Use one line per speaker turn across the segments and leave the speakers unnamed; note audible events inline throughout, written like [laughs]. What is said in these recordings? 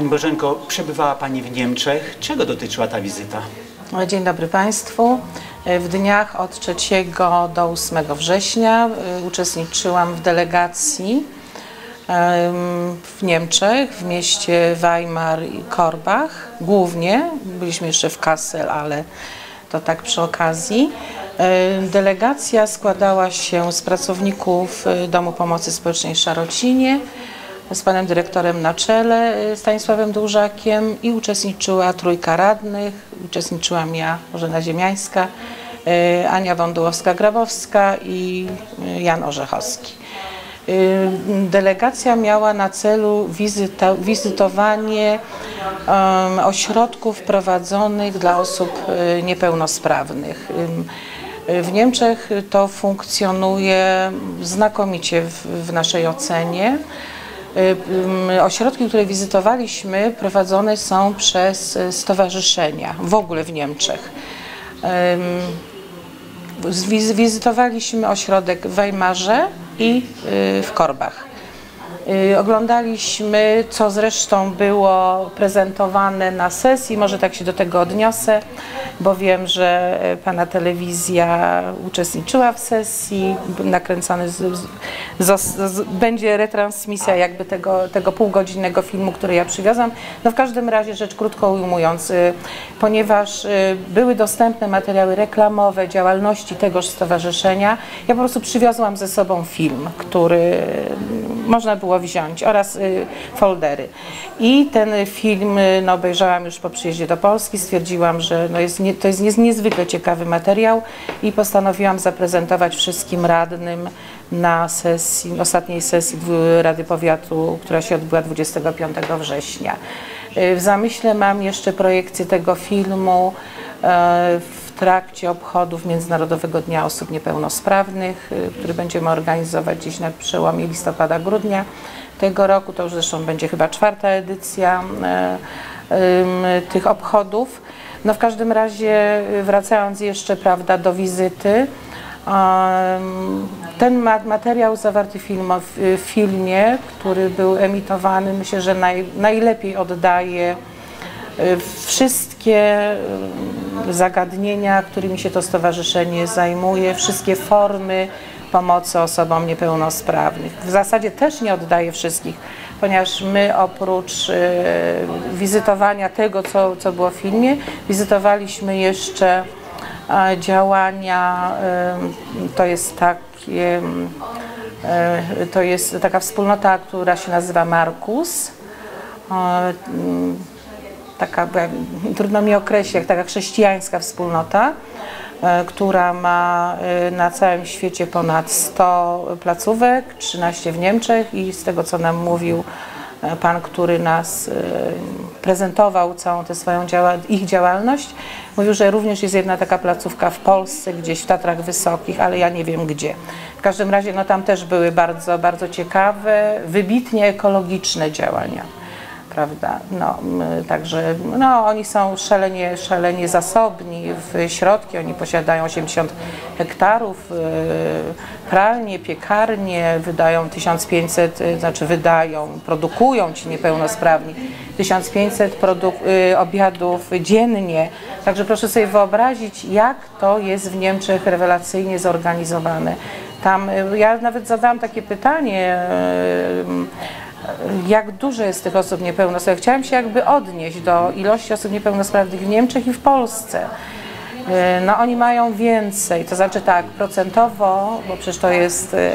Pani Bożenko, przebywała Pani w Niemczech. Czego dotyczyła ta wizyta?
Dzień dobry Państwu. W dniach od 3 do 8 września y, uczestniczyłam w delegacji w Niemczech, w mieście Weimar i Korbach głównie. Byliśmy jeszcze w Kassel, ale to tak przy okazji. E, Delegacja składała się z pracowników Domu Pomocy Społecznej w Szarocinie, z panem dyrektorem na czele y, Stanisławem Dłużakiem i uczestniczyła trójka radnych, uczestniczyłam ja, Bożena Ziemiańska, y, Ania Wądołowska-Grabowska i y, Jan Orzechowski. Delegacja miała na celu wizyta, wizytowanie em, ośrodków prowadzonych dla osób niepełnosprawnych. W Niemczech to funkcjonuje znakomicie w, w naszej ocenie. Y, ym, Ośrodki, które wizytowaliśmy, prowadzone są przez y, stowarzyszenia, w ogóle w Niemczech. Wizytowaliśmy ośrodek w Weimarze i y, w Korbach. Y, Oglądaliśmy, co zresztą było prezentowane na sesji, może tak się do tego odniosę, bo wiem, że Pana telewizja uczestniczyła w sesji, b- będzie retransmisja jakby tego, tego półgodzinnego filmu, który ja przywiozłam. No w każdym razie, rzecz krótko ujmując, y, ponieważ y, były dostępne materiały reklamowe działalności tegoż stowarzyszenia, ja po prostu przywiozłam ze sobą film, który y, można było wziąć oraz y, foldery. I ten film y, no, obejrzałam już po przyjeździe do Polski, stwierdziłam, że no, jest nie, to jest niez- niezwykle ciekawy materiał i postanowiłam zaprezentować wszystkim radnym na sesji, ostatniej sesji Rady Powiatu, która się odbyła 25 września. Y, W zamyśle mam jeszcze projekcję tego filmu e, w trakcie obchodów Międzynarodowego Dnia Osób Niepełnosprawnych, y, który będziemy organizować gdzieś na przełomie listopada-grudnia tego roku. To już zresztą będzie chyba czwarta edycja e, tych obchodów. No w każdym razie y, wracając jeszcze prawda, do wizyty, ten ma- materiał zawarty w w filmie, który był emitowany, myślę, że naj, najlepiej oddaje y, wszystkie y, zagadnienia, którymi się to stowarzyszenie zajmuje, wszystkie formy pomocy osobom niepełnosprawnych. W zasadzie też nie oddaje wszystkich, ponieważ my oprócz y, wizytowania tego, co, co było w filmie, wizytowaliśmy jeszcze działania, to jest takie, y, to jest taka wspólnota, która się nazywa Markus. E, taka, trudno mi określić, jak taka chrześcijańska wspólnota, e, która ma e, na całym świecie ponad 100 placówek, 13 w Niemczech i z tego, co nam mówił e, pan, który nas e, prezentował całą tę swoją działa, ich działalność, mówił, że również jest jedna taka placówka w Polsce, gdzieś w Tatrach Wysokich, ale ja nie wiem gdzie. W każdym razie no, tam też były bardzo, bardzo ciekawe, wybitnie ekologiczne działania prawda? No, także no, oni są szalenie, szalenie zasobni w środki, oni posiadają 80 hektarów, y, pralnie, piekarnie, wydają 1500, y, znaczy wydają, produkują ci niepełnosprawni 1500 produk- y, obiadów dziennie. Także proszę sobie wyobrazić, jak to jest w Niemczech rewelacyjnie zorganizowane. Tam, ja nawet zadałam takie pytanie, jak dużo jest tych osób niepełnosprawnych. Chciałam się jakby odnieść do ilości osób niepełnosprawnych w Niemczech i w Polsce. E, No oni mają więcej, to znaczy tak, procentowo, bo przecież to jest e,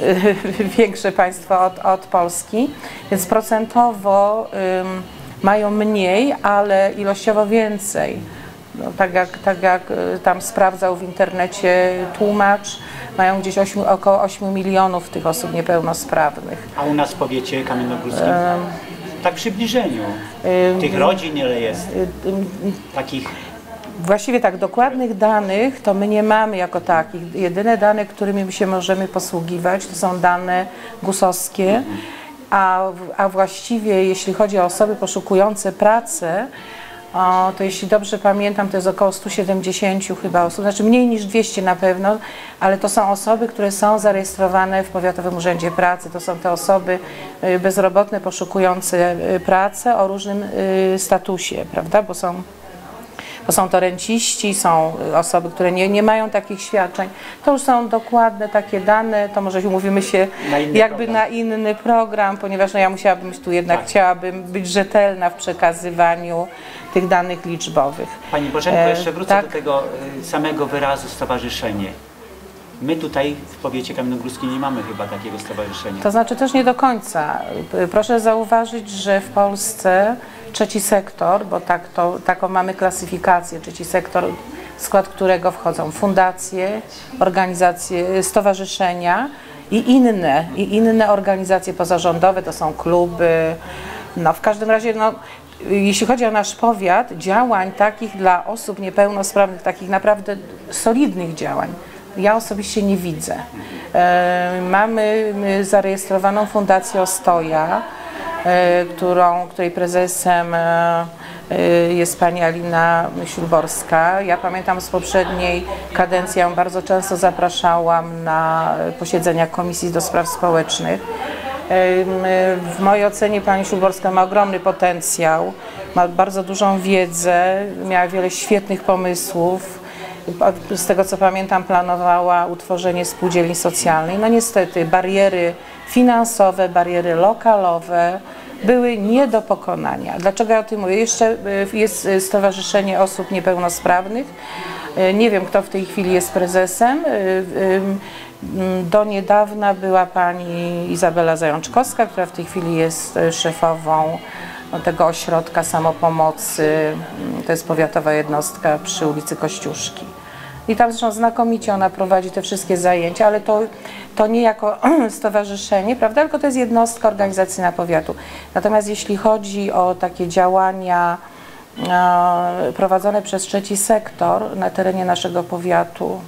e, [laughs] większe państwo od, od Polski, więc procentowo mają mniej, ale ilościowo więcej. No, tak, jak, tak jak y, tam sprawdzał w internecie tłumacz, mają gdzieś 8, około 8 milionów tych osób niepełnosprawnych.
A u nas w powiecie kamiennogórskim? Tak w przybliżeniu. Tych rodzin ile jest? Takich
Właściwie tak, dokładnych danych to my nie mamy jako takich. Jedyne dane, którymi się możemy posługiwać, to są dane gusowskie, a, w- a właściwie jeśli chodzi o osoby poszukujące pracy, o, to jeśli dobrze pamiętam, to jest około 170 chyba osób, znaczy mniej niż 200 na pewno, ale to są osoby, które są zarejestrowane w Powiatowym Urzędzie Pracy. To są te osoby y, bezrobotne poszukujące y, pracy o różnym y, statusie, prawda, bo są bo są to renciści, są osoby, które nie, nie mają takich świadczeń. To już są dokładne takie dane, to może umówimy się
Na
jakby
program.
na inny program, ponieważ no ja musiałabym tu jednak,
Tak.
chciałabym być rzetelna w przekazywaniu tych danych liczbowych.
Pani Bożenko,
E,
jeszcze wrócę
tak.
do tego y, samego wyrazu stowarzyszenie. My tutaj w powiecie kamiennogórskim nie mamy chyba takiego stowarzyszenia.
To znaczy też nie do końca. P- Proszę zauważyć, że w Polsce trzeci sektor, bo tak to, taką mamy klasyfikację, trzeci sektor, w skład którego wchodzą fundacje, organizacje, stowarzyszenia i inne, i inne organizacje pozarządowe, to są kluby. No w każdym razie, no, jeśli chodzi o nasz powiat, działań takich dla osób niepełnosprawnych, takich naprawdę solidnych działań, ja osobiście nie widzę. E, Mamy my zarejestrowaną Fundację Ostoja, e, którą, której prezesem e, jest pani Alina Śluborska. Ja pamiętam z poprzedniej kadencji, ją bardzo często zapraszałam na posiedzenia Komisji do Spraw Społecznych. Em, W mojej ocenie pani Śluborska ma ogromny potencjał, ma bardzo dużą wiedzę, miała wiele świetnych pomysłów. Z tego co pamiętam, planowała utworzenie spółdzielni socjalnej. No niestety bariery finansowe, bariery lokalowe były nie do pokonania. Dlaczego ja o tym mówię? Jeszcze y, jest y, Stowarzyszenie Osób Niepełnosprawnych. Y, Nie wiem, kto w tej chwili jest prezesem. Do niedawna była pani Izabela Zajączkowska, która w tej chwili jest szefową no, tego ośrodka samopomocy. To jest powiatowa jednostka przy ulicy Kościuszki. I tam zresztą znakomicie ona prowadzi te wszystkie zajęcia, ale to, to nie jako [clears throat] stowarzyszenie, prawda, tylko to jest jednostka organizacyjna powiatu. Natomiast jeśli chodzi o takie działania prowadzone przez trzeci sektor na terenie naszego powiatu,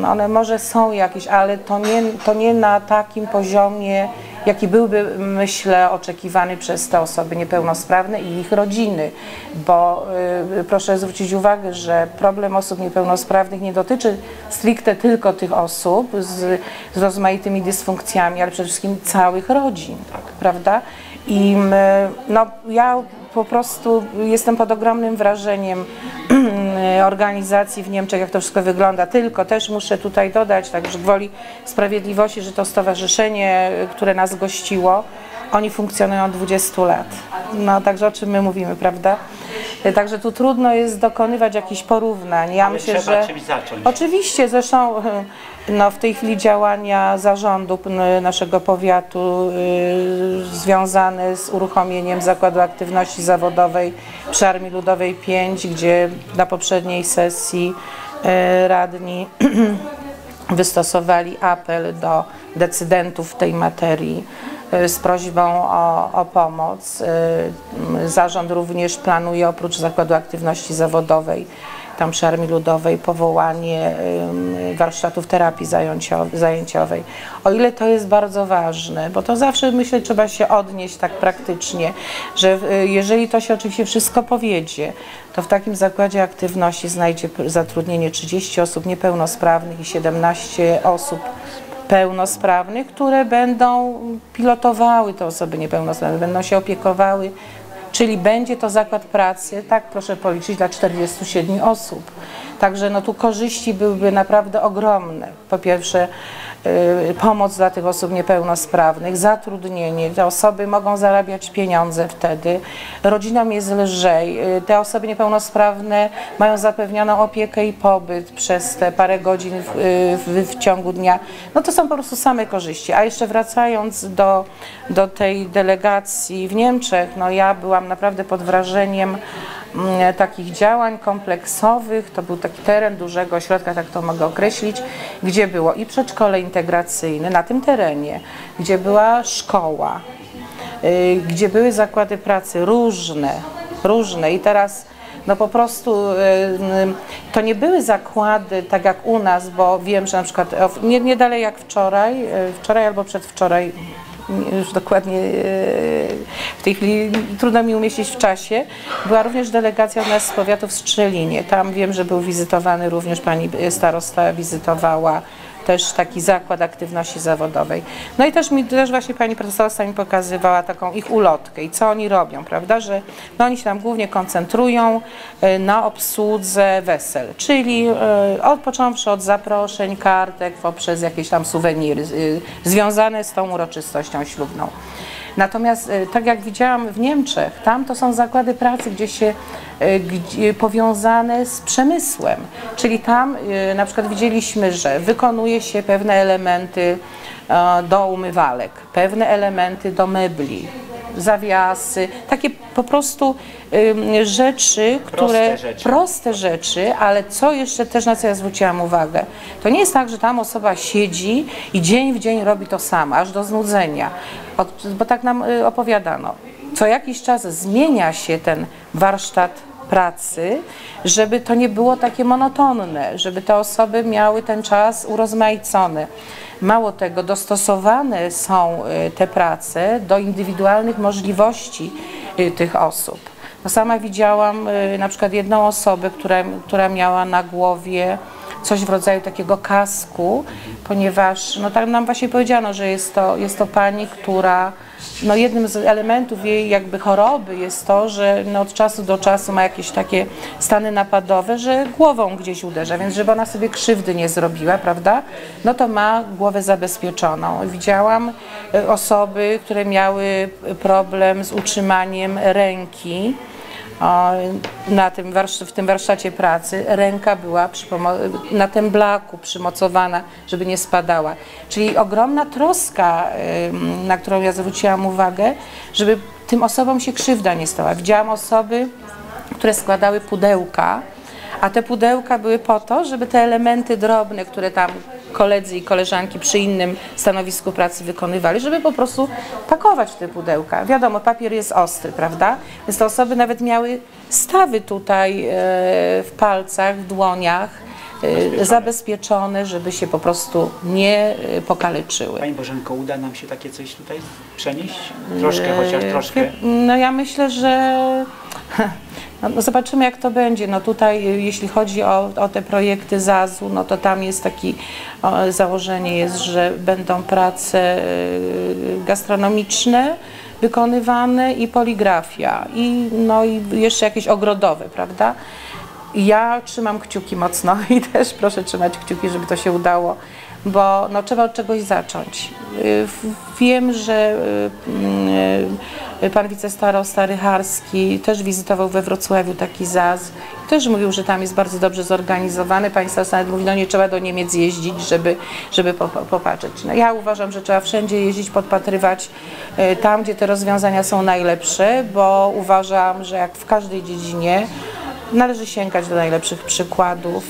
no one może są jakieś, ale to nie, to nie na takim poziomie, jaki byłby, myślę, oczekiwany przez te osoby niepełnosprawne i ich rodziny, bo y, proszę zwrócić uwagę, że problem osób niepełnosprawnych nie dotyczy stricte tylko tych osób z, z rozmaitymi dysfunkcjami, ale przede wszystkim całych rodzin, prawda? I my, no, ja po prostu jestem pod ogromnym wrażeniem [clears throat] organizacji w Niemczech, jak to wszystko wygląda. Tylko też muszę tutaj dodać, także gwoli sprawiedliwości, że to stowarzyszenie, które nas gościło, oni funkcjonują od 20 lat. No także o czym my mówimy, prawda? Także tu trudno jest dokonywać jakichś porównań. Ja
Ale
myślę,
trzeba
że. Oczywiście, zresztą no, w tej chwili działania zarządu naszego powiatu y, związane z uruchomieniem Zakładu Aktywności Zawodowej przy Armii Ludowej 5, gdzie na poprzedniej sesji y, radni [clears throat] wystosowali apel do decydentów w tej materii y, z prośbą o, o pomoc. M, Zarząd również planuje oprócz Zakładu Aktywności Zawodowej tam przy Armii Ludowej powołanie warsztatów terapii zajęcio- zajęciowej. O ile to jest bardzo ważne, bo to zawsze myślę trzeba się odnieść tak praktycznie, że y, jeżeli to się oczywiście wszystko powiedzie, to w takim zakładzie aktywności znajdzie zatrudnienie 30 osób niepełnosprawnych i 17 osób pełnosprawnych, które będą pilotowały te osoby niepełnosprawne, będą się opiekowały Czyli będzie to zakład pracy, tak proszę policzyć, dla 47 osób. Także no tu korzyści byłyby naprawdę ogromne. Po pierwsze pomoc dla tych osób niepełnosprawnych, zatrudnienie, te osoby mogą zarabiać pieniądze wtedy, rodzinom jest lżej, y, te osoby niepełnosprawne mają zapewnioną opiekę i pobyt przez te parę godzin w, y, w, w ciągu dnia. No to są po prostu same korzyści. A jeszcze wracając do, do tej delegacji w Niemczech, no ja byłam naprawdę pod wrażeniem takich działań kompleksowych. To był taki teren dużego ośrodka, tak to mogę określić, gdzie było i przedszkole integracyjne na tym terenie, gdzie była szkoła, y, gdzie były zakłady pracy różne, różne i teraz no po prostu y, y, to nie były zakłady tak jak u nas, bo wiem, że na przykład nie, nie dalej jak wczoraj, wczoraj albo przedwczoraj już dokładnie e, w tej chwili trudno mi umieścić w czasie, była również delegacja od nas z powiatu w Strzelinie. Tam wiem, że był wizytowany również pani starosta wizytowała też taki zakład aktywności zawodowej. No i też mi też właśnie pani profesor mi pokazywała taką ich ulotkę i co oni robią, prawda, że no oni się tam głównie koncentrują y, na obsłudze wesel, czyli y, od począwszy od zaproszeń, kartek, poprzez jakieś tam suweniry y, związane z tą uroczystością ślubną. Natomiast tak jak widziałam w Niemczech, tam to są zakłady pracy, gdzie się gdzie, powiązane z przemysłem. Czyli tam na przykład widzieliśmy, że wykonuje się pewne elementy do umywalek, pewne elementy do mebli, zawiasy, takie po prostu rzeczy, które
Proste rzeczy.
proste rzeczy, ale co jeszcze też na co ja zwróciłam uwagę, to nie jest tak, że tam osoba siedzi i dzień w dzień robi to samo, aż do znudzenia, bo tak nam y, opowiadano. Co jakiś czas zmienia się ten warsztat pracy, żeby to nie było takie monotonne, żeby te osoby miały ten czas urozmaicony. Mało tego, dostosowane są y, te prace do indywidualnych możliwości y, tych osób. Sama widziałam na przykład jedną osobę, która, która miała na głowie coś w rodzaju takiego kasku, ponieważ no tak nam właśnie powiedziano, że jest to, jest to pani, która no jednym z elementów jej jakby choroby jest to, że no od czasu do czasu ma jakieś takie stany napadowe, że głową gdzieś uderza, więc żeby ona sobie krzywdy nie zrobiła, prawda, no to ma głowę zabezpieczoną. Widziałam e, osoby, które miały problem z utrzymaniem ręki, na tym w tym warsztacie pracy ręka była na tym blaku przymocowana, żeby nie spadała. Czyli ogromna troska, na którą ja zwróciłam uwagę, żeby tym osobom się krzywda nie stała. Widziałam osoby, które składały pudełka, a te pudełka były po to, żeby te elementy drobne, które tam koledzy i koleżanki przy innym stanowisku pracy wykonywali, żeby po prostu pakować te pudełka. Wiadomo, papier jest ostry, prawda? Więc te osoby nawet miały stawy tutaj e, w palcach, w dłoniach, e, zabezpieczone, żeby się po prostu nie e, pokaleczyły.
Pani Bożenko, uda nam się takie coś tutaj przenieść? Troszkę, chociaż troszkę.
No ja myślę, że [laughs] no, zobaczymy, jak to będzie. No tutaj, y, jeśli chodzi o, o te projekty ZAZ-u, no to tam jest taki o, założenie jest, że będą prace y, gastronomiczne wykonywane i poligrafia i, no, i jeszcze jakieś ogrodowe, prawda? Ja trzymam kciuki mocno [laughs] i też proszę trzymać kciuki, żeby to się udało bo no, trzeba od czegoś zacząć. Y, wiem, że y, y, pan wicestarosta Rycharski też wizytował we Wrocławiu taki ZAZ. Też mówił, że tam jest bardzo dobrze zorganizowany. Pani starosta mówi, no nie trzeba do Niemiec jeździć, żeby, żeby popatrzeć. No, ja uważam, że trzeba wszędzie jeździć, podpatrywać tam, gdzie te rozwiązania są najlepsze, bo uważam, że jak w każdej dziedzinie należy sięgać do najlepszych przykładów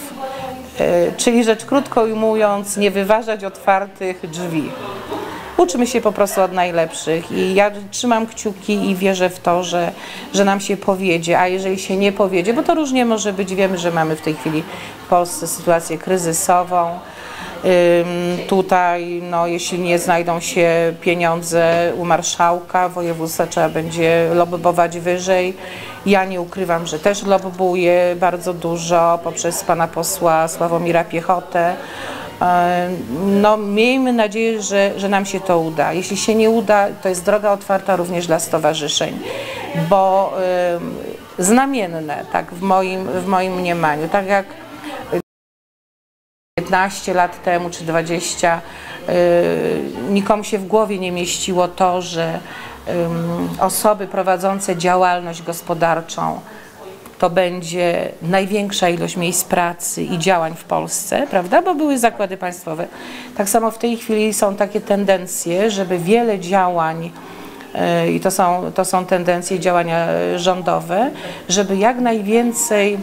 czyli rzecz krótko ujmując, nie wyważać otwartych drzwi. Uczmy się po prostu od najlepszych i ja trzymam kciuki i wierzę w to, że, że nam się powiedzie, a jeżeli się nie powiedzie, bo to różnie może być, wiemy, że mamy w tej chwili w Polsce sytuację kryzysową, Tutaj, no, jeśli nie znajdą się pieniądze u marszałka województwa, trzeba będzie lobbować wyżej. Ja nie ukrywam, że też lobbuję bardzo dużo poprzez pana posła Sławomira Piechotę. No, miejmy nadzieję, że, że nam się to uda. Jeśli się nie uda, to jest droga otwarta również dla stowarzyszeń, bo y, znamienne, tak, w moim, w moim mniemaniu, tak jak 15 lat temu czy 20 y, nikomu się w głowie nie mieściło to, że osoby prowadzące działalność gospodarczą to będzie największa ilość miejsc pracy i działań w Polsce, prawda? Bo były zakłady państwowe. Tak samo w tej chwili są takie tendencje, żeby wiele działań y, i to są, to są tendencje działania rządowe, żeby jak najwięcej y,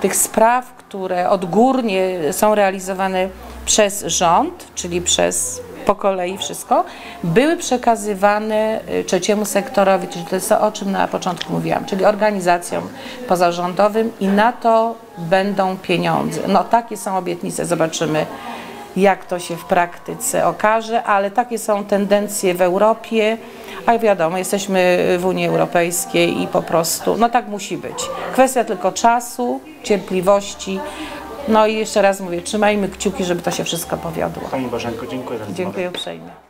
tych spraw, które odgórnie są realizowane przez rząd, czyli przez po kolei wszystko, były przekazywane y, trzeciemu sektorowi, czyli to jest to, o czym na początku mówiłam, czyli organizacjom pozarządowym i na to będą pieniądze. No takie są obietnice, zobaczymy jak to się w praktyce okaże, ale takie są tendencje w Europie, a wiadomo, jesteśmy w Unii Europejskiej i po prostu, no tak musi być. Kwestia tylko czasu, cierpliwości. No i jeszcze raz mówię, trzymajmy kciuki, żeby to się wszystko powiodło.
Pani Bożenko, dziękuję za.
Dziękuję uprzejmie.